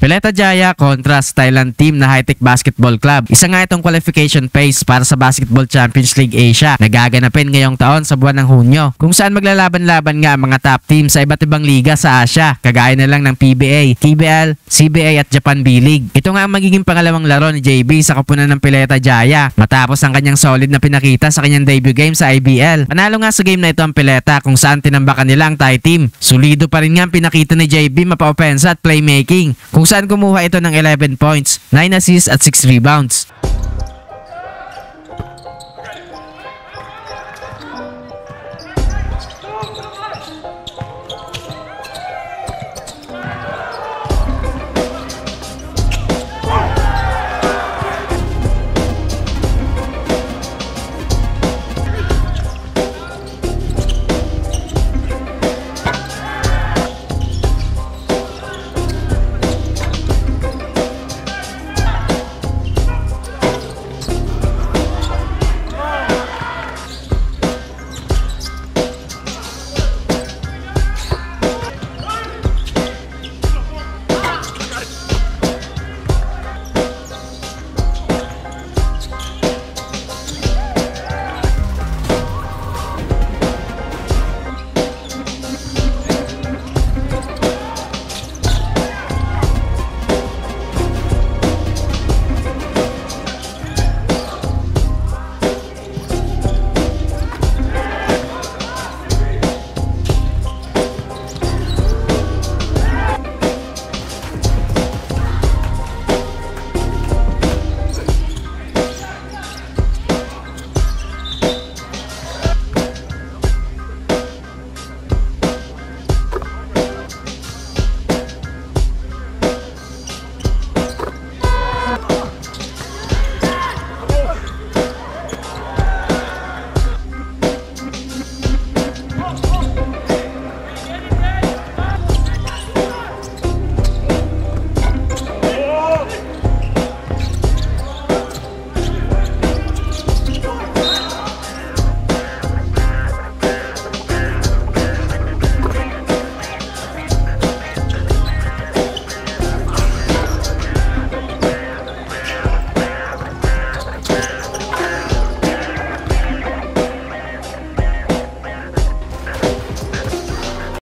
Peleta Jaya kontra sa Thailand team na Hightech Basketball Club. Isa nga itong qualification phase para sa Basketball Champions League Asia na gaganapin ngayong taon sa buwan ng Hunyo kung saan maglalaban-laban nga ang mga top team sa iba't ibang liga sa Asia kagaya na lang ng PBA, KBL, CBA at Japan B-League. Ito nga ang magiging pangalawang laro ni JB sa kupunan ng Peleta Jaya matapos ang kanyang solid na pinakita sa kanyang debut game sa IBL. Panalo nga sa game na ito ang Peleta kung saan tinambakan nila ang Thai team. Sulido pa rin nga ang pinakita ni JB mapa-opensa at playmaking saan kumuha ito ng 11 points, 9 assists at 6 rebounds.